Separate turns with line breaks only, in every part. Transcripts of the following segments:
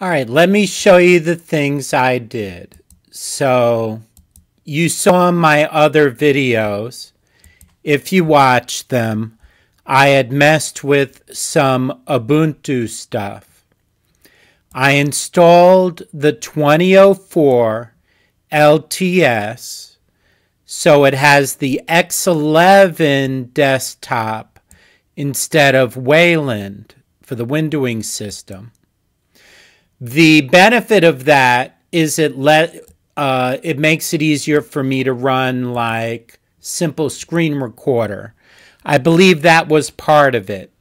All right, let me show you the things I did. So you saw my other videos. If you watched them, I had messed with some Ubuntu stuff. I installed the 2004 LTS so it has the X11 desktop instead of Wayland for the windowing system. The benefit of that is it let uh, it makes it easier for me to run like simple screen recorder. I believe that was part of it.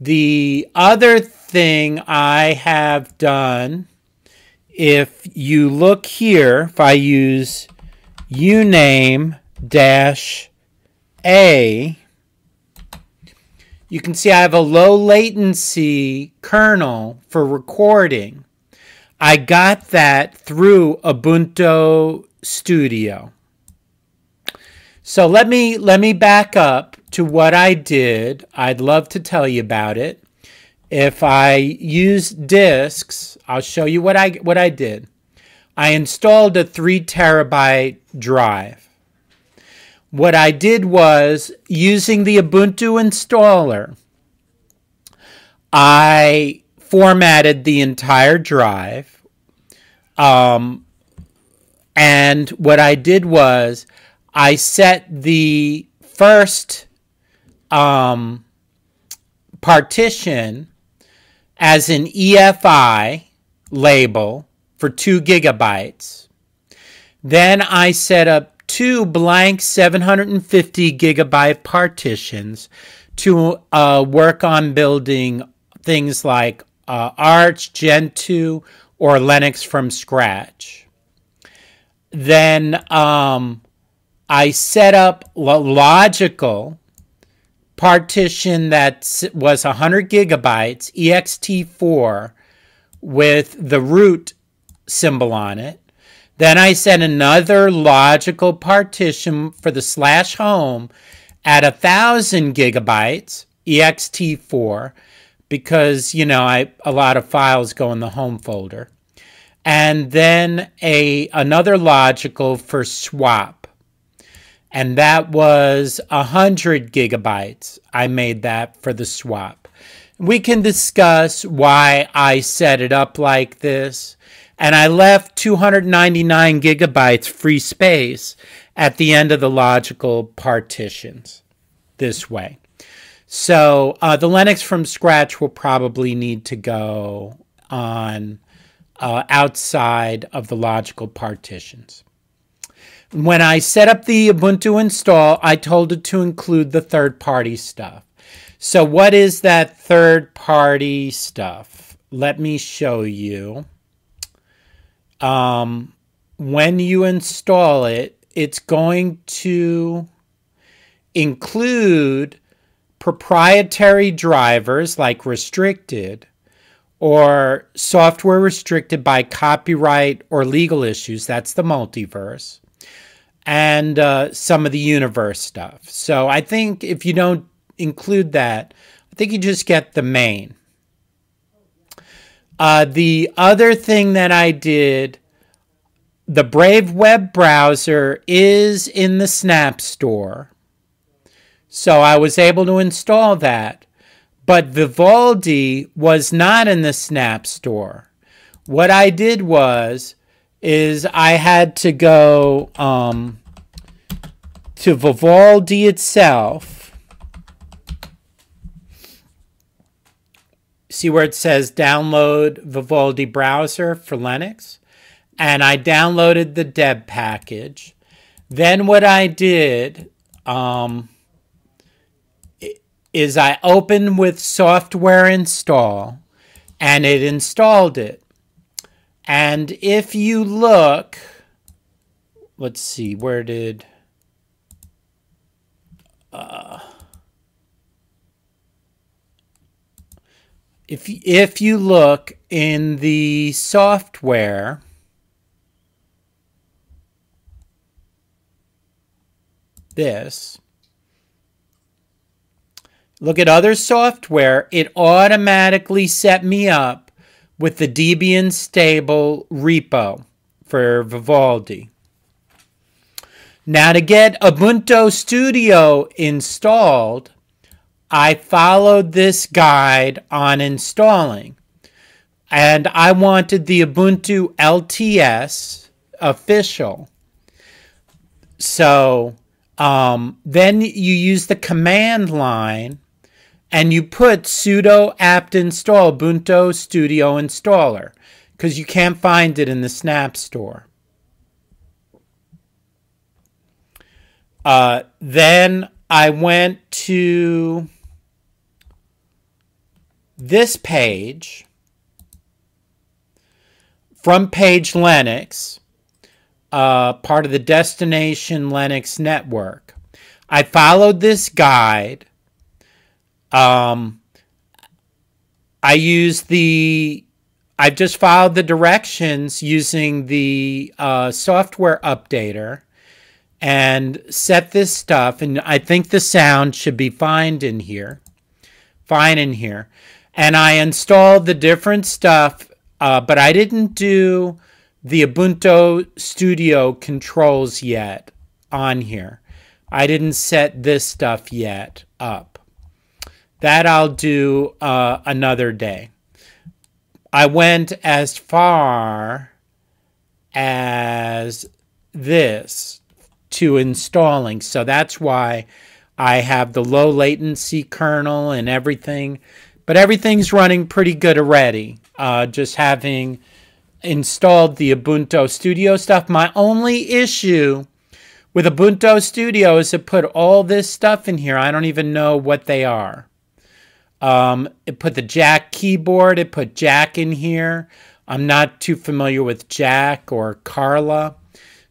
The other thing I have done, if you look here, if I use uname dash a, you can see I have a low latency kernel for recording. I got that through Ubuntu Studio. So let me let me back up to what I did. I'd love to tell you about it. If I use disks, I'll show you what I what I did. I installed a 3 terabyte drive. What I did was using the Ubuntu installer, I formatted the entire drive. Um, and what I did was I set the first um, partition as an EFI label for two gigabytes. Then I set up two blank 750 gigabyte partitions to uh, work on building things like uh, Arch, Gentoo, or Linux from scratch. Then um, I set up a logical partition that was 100 gigabytes, ext4, with the root symbol on it. Then I set another logical partition for the slash home at a thousand gigabytes, ext4, because you know I a lot of files go in the home folder. And then a another logical for swap. And that was a hundred gigabytes. I made that for the swap. We can discuss why I set it up like this and I left 299 gigabytes free space at the end of the logical partitions this way. So uh, the Linux from scratch will probably need to go on uh, outside of the logical partitions. When I set up the Ubuntu install, I told it to include the third party stuff. So, what is that third party stuff? Let me show you um, when you install it, it's going to include proprietary drivers like restricted or software restricted by copyright or legal issues. That's the multiverse. And uh, some of the universe stuff. So I think if you don't include that, I think you just get the main. Uh, the other thing that I did, the Brave web browser is in the Snap Store. So I was able to install that. But Vivaldi was not in the Snap Store. What I did was, is I had to go um, to Vivaldi itself see where it says download Vivaldi browser for Linux. And I downloaded the deb package. Then what I did um, is I opened with software install and it installed it. And if you look, let's see, where did... if if you look in the software this look at other software it automatically set me up with the Debian stable repo for Vivaldi. Now, to get Ubuntu Studio installed, I followed this guide on installing. And I wanted the Ubuntu LTS official. So um, then you use the command line and you put sudo apt install Ubuntu Studio installer because you can't find it in the Snap Store. Uh, then I went to this page Front Page Linux, uh, part of the Destination Linux network. I followed this guide. Um, I used the, I've just followed the directions using the uh, software updater and set this stuff. And I think the sound should be fine in here. Fine in here. And I installed the different stuff, uh, but I didn't do the Ubuntu Studio controls yet on here. I didn't set this stuff yet up. That I'll do uh, another day. I went as far as this to installing. So that's why I have the low latency kernel and everything. But everything's running pretty good already. Uh, just having installed the Ubuntu Studio stuff. My only issue with Ubuntu Studio is to put all this stuff in here. I don't even know what they are. Um, it put the Jack keyboard. It put Jack in here. I'm not too familiar with Jack or Carla.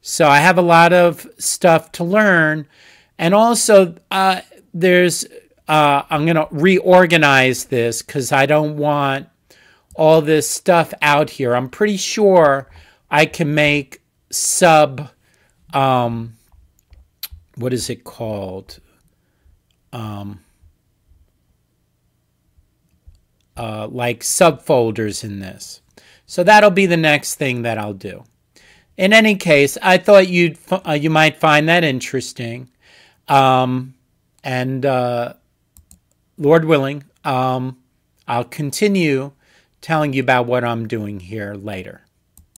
So I have a lot of stuff to learn. And also, uh, there's, uh, I'm going to reorganize this because I don't want all this stuff out here. I'm pretty sure I can make sub, um, what is it called? Um, uh, like subfolders in this. So that'll be the next thing that I'll do. In any case, I thought you'd uh, you might find that interesting, um, and uh, Lord willing, um, I'll continue telling you about what I'm doing here later.